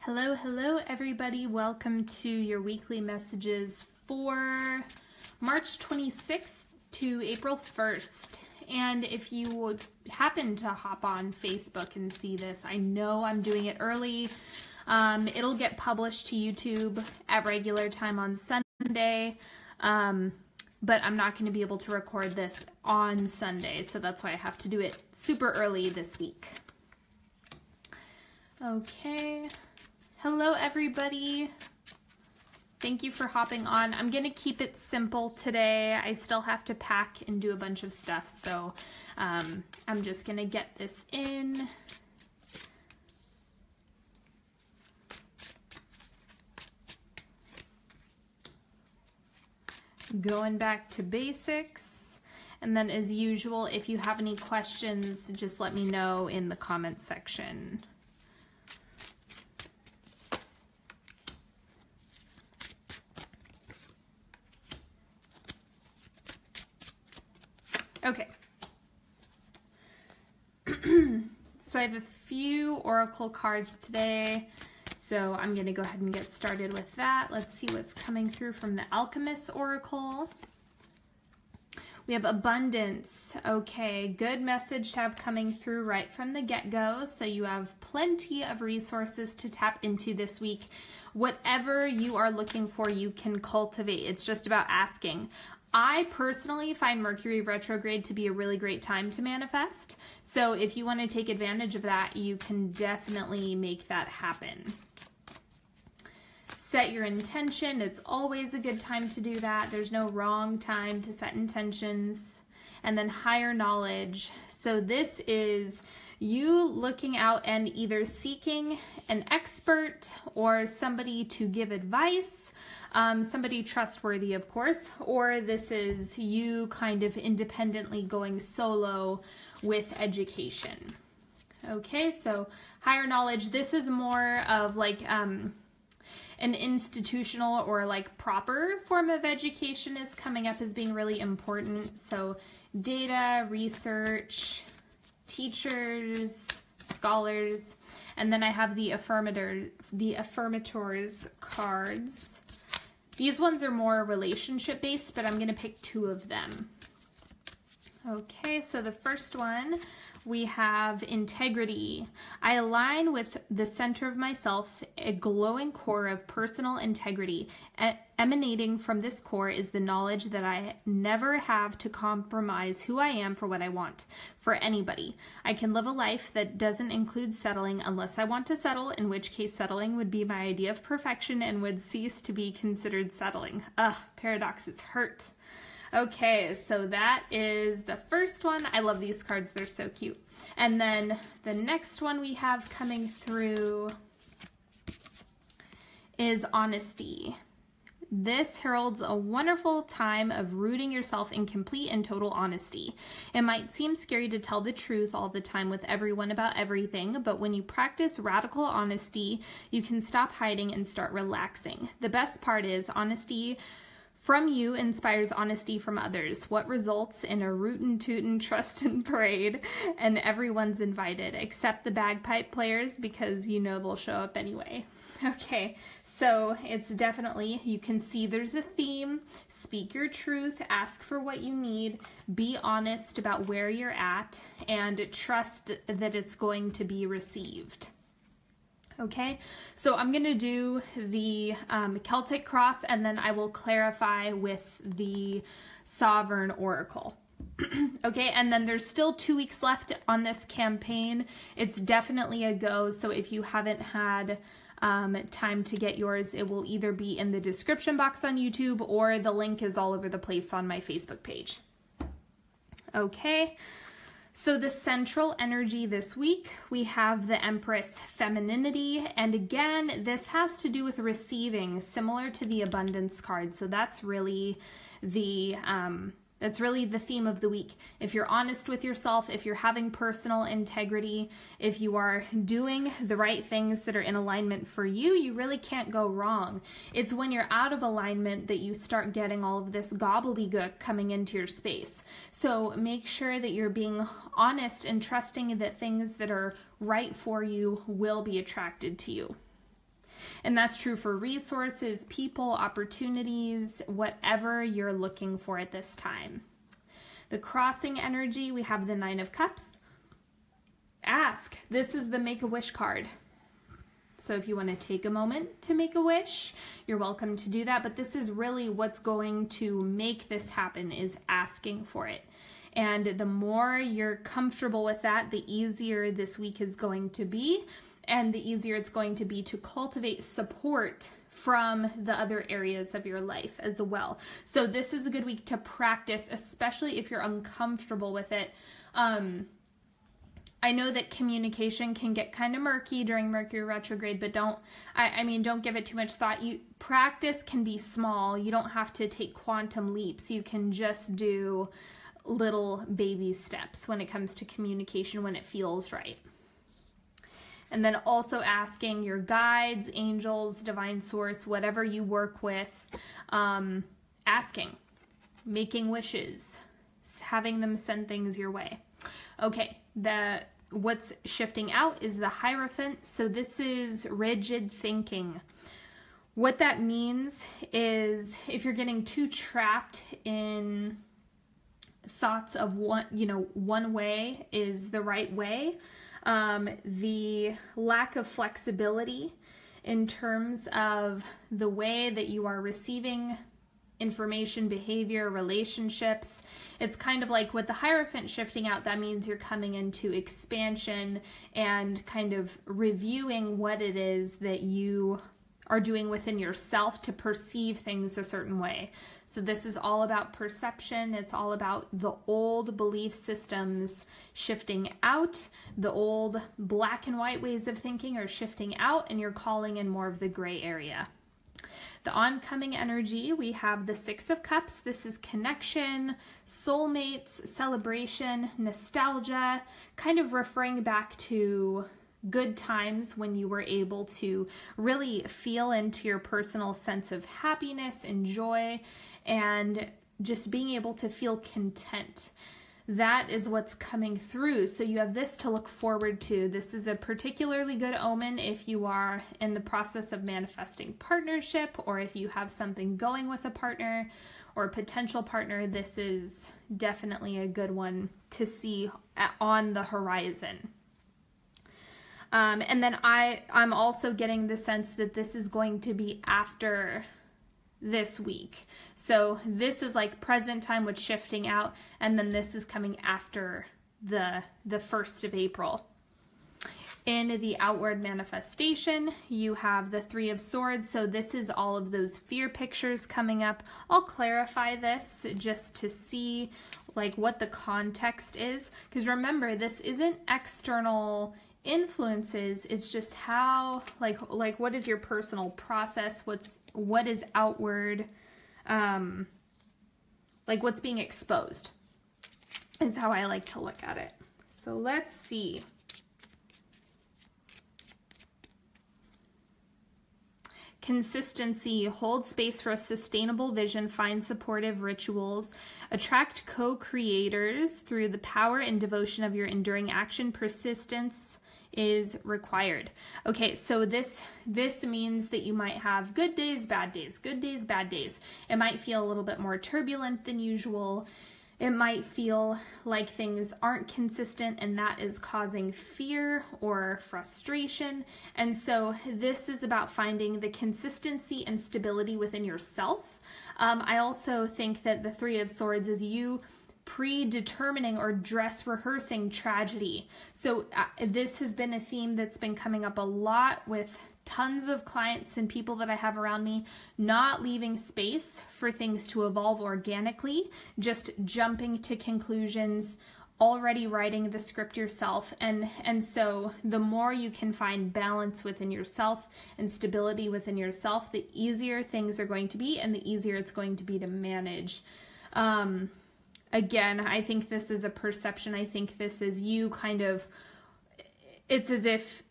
Hello, hello, everybody. Welcome to your weekly messages for March 26th to April 1st. And if you happen to hop on Facebook and see this, I know I'm doing it early. Um, it'll get published to YouTube at regular time on Sunday. Um, but I'm not going to be able to record this on Sunday, so that's why I have to do it super early this week. Okay. Hello, everybody. Thank you for hopping on. I'm going to keep it simple today. I still have to pack and do a bunch of stuff, so um, I'm just going to get this in. Going back to basics. And then as usual, if you have any questions, just let me know in the comments section. Okay. so I have a few oracle cards today. So I'm going to go ahead and get started with that. Let's see what's coming through from the Alchemist Oracle. We have abundance. Okay, good message to have coming through right from the get-go. So you have plenty of resources to tap into this week. Whatever you are looking for, you can cultivate. It's just about asking. I personally find Mercury retrograde to be a really great time to manifest. So if you want to take advantage of that, you can definitely make that happen. Set your intention. It's always a good time to do that. There's no wrong time to set intentions. And then higher knowledge. So this is you looking out and either seeking an expert or somebody to give advice um, somebody trustworthy, of course, or this is you kind of independently going solo with education. Okay, so higher knowledge, this is more of like um, an institutional or like proper form of education is coming up as being really important. So data, research, teachers, scholars, and then I have the affirmator, the affirmators cards. These ones are more relationship based, but I'm to pick two of them. Okay, so the first one we have integrity. I align with the center of myself, a glowing core of personal integrity. Emanating from this core is the knowledge that I never have to compromise who I am for what I want, for anybody. I can live a life that doesn't include settling unless I want to settle, in which case settling would be my idea of perfection and would cease to be considered settling. Ugh, paradoxes hurt. Okay, so that is the first one. I love these cards, they're so cute. And then the next one we have coming through is honesty. This heralds a wonderful time of rooting yourself in complete and total honesty. It might seem scary to tell the truth all the time with everyone about everything, but when you practice radical honesty, you can stop hiding and start relaxing. The best part is honesty from you inspires honesty from others, what results in a rootin' tootin' trust and parade, and everyone's invited, except the bagpipe players because you know they'll show up anyway. Okay, so it's definitely, you can see there's a theme. Speak your truth, ask for what you need, be honest about where you're at, and trust that it's going to be received. Okay, so I'm to do the um, Celtic cross and then I will clarify with the Sovereign Oracle. okay, and then there's still two weeks left on this campaign. It's definitely a go, so if you haven't had um, time to get yours, it will either be in the description box on YouTube or the link is all over the place on my Facebook page. Okay. So the central energy this week, we have the Empress femininity. And again, this has to do with receiving, similar to the abundance card. So that's really the um, that's really the theme of the week. If you're honest with yourself, if you're having personal integrity, if you are doing the right things that are in alignment for you, you really can't go wrong. It's when you're out of alignment that you start getting all of this gobbledygook coming into your space. So make sure that you're being honest and trusting that things that are right for you will be attracted to you. And that's true for resources, people, opportunities, whatever you're looking for at this time. The crossing energy, we have the Nine of Cups. Ask. This is the Make a Wish card. So if you want to take a moment to make a wish, you're welcome to do that. But this is really what's going to make this happen is asking for it. And the more you're comfortable with that, the easier this week is going to be, and the easier it's going to be to cultivate support from the other areas of your life as well. So, this is a good week to practice, especially if you're uncomfortable with it. Um, I know that communication can get kind of murky during Mercury retrograde, but don't, I, I, mean, don't give it too much thought. You practice can be small. You don't have to take quantum leaps. You can just do little baby steps when it comes to communication when it feels right. And then also asking your guides, angels, divine source, whatever you work with, um, asking, making wishes, having them send things your way. Okay, the what's shifting out is the Hierophant. So this is rigid thinking. What that means is if you're getting too trapped in thoughts of one, you know, one way is the right way. Um, the lack of flexibility in terms of the way that you are receiving information, behavior, relationships. It's kind of like with the Hierophant shifting out, that means you're coming into expansion and kind of reviewing what it is that you are doing within yourself to perceive things a certain way. So, this is all about perception. It's all about the old belief systems shifting out. The old black and white ways of thinking are shifting out, and you're calling in more of the gray area. The oncoming energy, we have the Six of Cups. This is connection, soulmates, celebration, nostalgia, kind of referring back to good times when you were able to really feel into your personal sense of happiness and joy and just being able to feel content. That is what's coming through. So you have this to look forward to. This is a particularly good omen if you are in the process of manifesting partnership or if you have something going with a partner or a potential partner. This is definitely a good one to see on the horizon. Um, and then I I'm also getting the sense that this is going to be after this week. So this is like present time with shifting out, and then this is coming after the the first of April. In the outward manifestation, you have the Three of Swords. So, this is all of those fear pictures coming up. I'll clarify this just to see like what the context is because remember this isn't external influences it's just how like like what is your personal process? What's what is outward um like what's being exposed is how i like to look at it. So let's see. Consistency, hold space for a sustainable vision, find supportive rituals, attract co creators through the power and devotion of your enduring action, persistence, is required. Okay, so this this means that you might have good days, bad days, good days, bad days. It might feel a little bit more turbulent than usual. It might feel like things aren't consistent and that is causing fear or frustration. And so, this is about finding the consistency and stability within yourself. Um, I also think that the Three of Swords is you predetermining or dress rehearsing tragedy. So, uh, this has been a theme that's been coming up a lot with tons of clients and people that I have around me, not leaving space for things to evolve organically, just jumping to conclusions already writing the script yourself and and so the more you can find balance within yourself and stability within yourself the easier things are going to be and the easier it's going to be to manage um again, I think this is a perception. I think this is you kind of, it's as if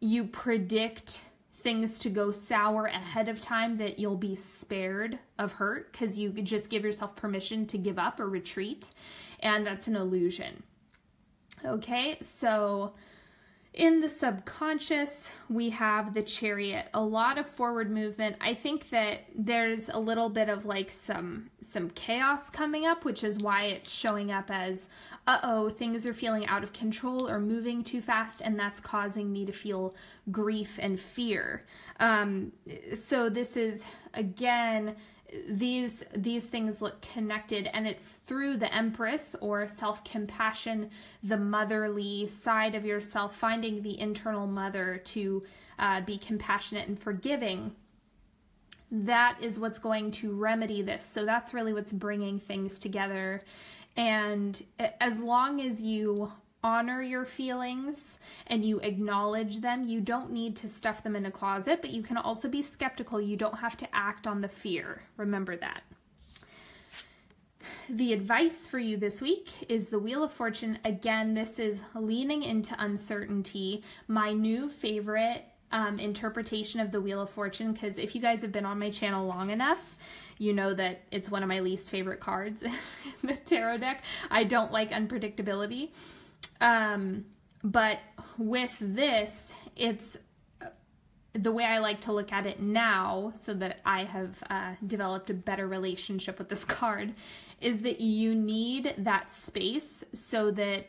you predict things to go sour ahead of time that you'll be spared of hurt because you just give yourself permission to give up or retreat. And that's an illusion. Okay, so In the subconscious, we have the chariot, a lot of forward movement. I think that there's a little bit of like some some chaos coming up, which is why it's showing up as uh-oh, things are feeling out of control or moving too fast and that's causing me to feel grief and fear. Um, so this is again these these things look connected and it's through the empress or self-compassion the motherly side of yourself finding the internal mother to uh, be compassionate and forgiving. That is what's going to remedy this. So that's really what's bringing things together. And as long as you honor your feelings and you acknowledge them. You don't need to stuff them in a closet, but you can also be skeptical. You don't have to act on the fear. Remember that. The advice for you this week is the Wheel of Fortune. Again, this is leaning into uncertainty. My new favorite um, interpretation of the Wheel of Fortune, because if you guys have been on my channel long enough, you know that it's one of my least favorite cards in the tarot deck. I don't like unpredictability. Um, but with this, it's the way I like to look at it now, so that I have uh, developed a better relationship with this card, is that you need that space so that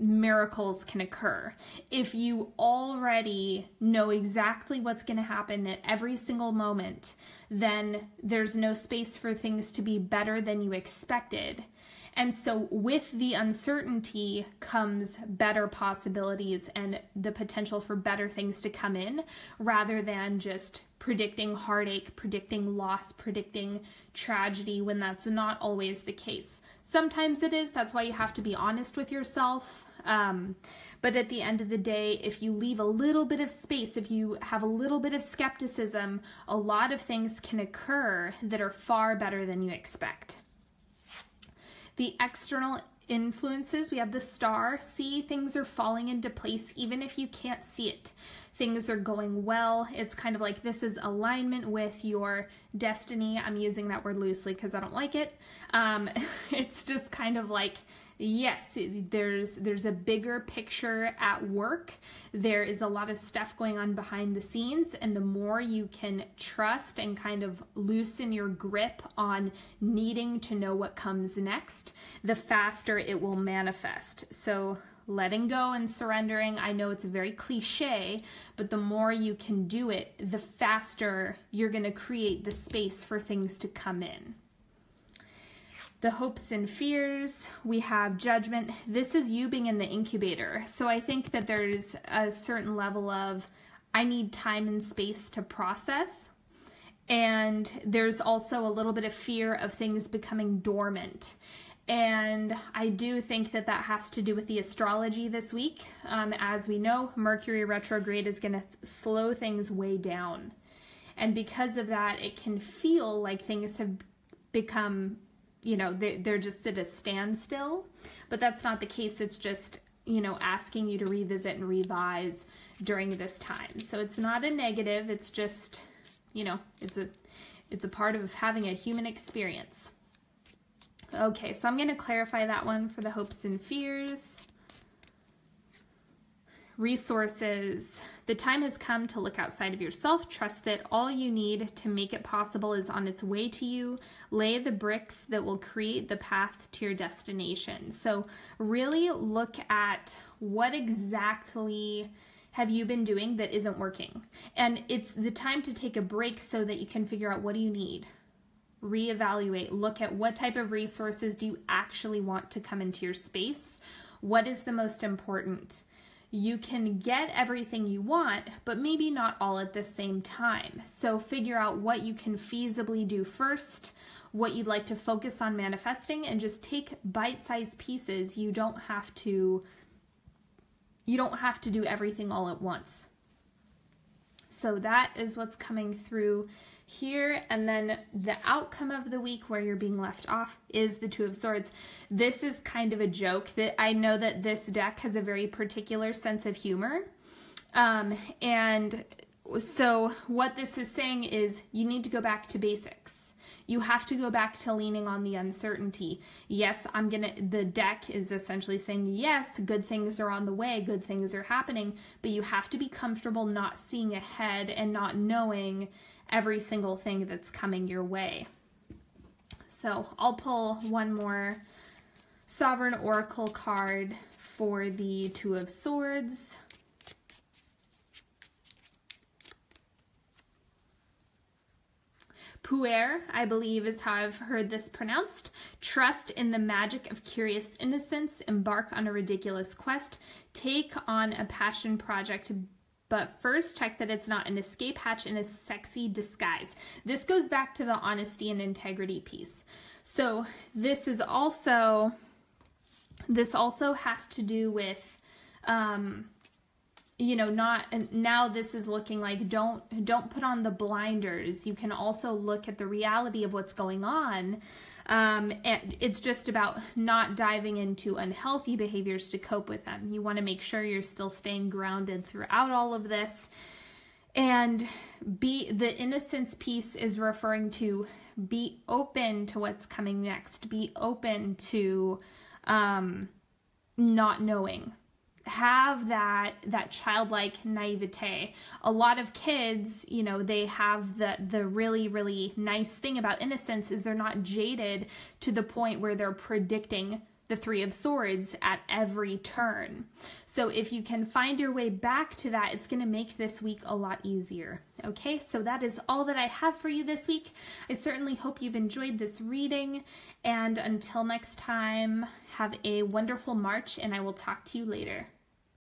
miracles can occur. If you already know exactly what's going to happen at every single moment, then there's no space for things to be better than you expected. And so, with the uncertainty comes better possibilities and the potential for better things to come in rather than just predicting heartache, predicting loss, predicting tragedy when that's not always the case. Sometimes it is, that's why you have to be honest with yourself. Um, but at the end of the day, if you leave a little bit of space, if you have a little bit of skepticism, a lot of things can occur that are far better than you expect. The external influences, we have the star. See, things are falling into place even if you can't see it. Things are going well. It's kind of like this is alignment with your destiny. I'm using that word loosely because I don't like it. Um, it's just kind of like yes, there's there's a bigger picture at work. There is a lot of stuff going on behind the scenes and the more you can trust and kind of loosen your grip on needing to know what comes next, the faster it will manifest. So letting go and surrendering. I know it's very cliche, but the more you can do it, the faster you're going to create the space for things to come in the hopes and fears, we have judgment. This is you being in the incubator. So I think that there's a certain level of, I need time and space to process. And there's also a little bit of fear of things becoming dormant. And I do think that that has to do with the astrology this week. Um, as we know, Mercury retrograde is going to slow things way down. And because of that, it can feel like things have become you know they, they're just at a standstill. But that's not the case. It's just you know asking you to revisit and revise during this time. So it's not a negative. It's just you know it's a it's a part of having a human experience. Okay so i'm going to clarify that one for the hopes and fears. Resources the time has come to look outside of yourself. Trust that all you need to make it possible is on its way to you. Lay the bricks that will create the path to your destination. So, really look at what exactly have you been doing that isn't working. And it's the time to take a break so that you can figure out what do you need. Reevaluate, look at what type of resources do you actually want to come into your space? What is the most important? You can get everything you want, but maybe not all at the same time. So figure out what you can feasibly do first, what you'd like to focus on manifesting, and just take bite-sized pieces. You don't have to you don't have to do everything all at once. So that is what's coming through here and then the outcome of the week where you're being left off is the two of swords. This is kind of a joke that i know that this deck has a very particular sense of humor. Um, and so what this is saying is you need to go back to basics. You have to go back to leaning on the uncertainty. Yes, I'm going to, the deck is essentially saying, yes, good things are on the way, good things are happening, but you have to be comfortable not seeing ahead and not knowing every single thing that's coming your way. So I'll pull one more Sovereign Oracle card for the Two of Swords. Puer, I believe is how I've heard this pronounced. Trust in the magic of curious innocence, embark on a ridiculous quest, take on a passion project, but first check that it's not an escape hatch in a sexy disguise. This goes back to the honesty and integrity piece. So this is also, this also has to do with, um, you know, not, now this is looking like don't, don't put on the blinders. You can also look at the reality of what's going on. Um, and it's just about not diving into unhealthy behaviors to cope with them. You want to make sure you're still staying grounded throughout all of this. And be the innocence piece is referring to be open to what's coming next. Be open to um, not knowing. Have that that childlike naivete. A lot of kids, you know, they have the the really really nice thing about innocence is they're not jaded to the point where they're predicting the Three of Swords at every turn. So if you can find your way back to that, it's going to make this week a lot easier. Okay, so that is all that I have for you this week. I certainly hope you've enjoyed this reading. And until next time, have a wonderful March, and I will talk to you later.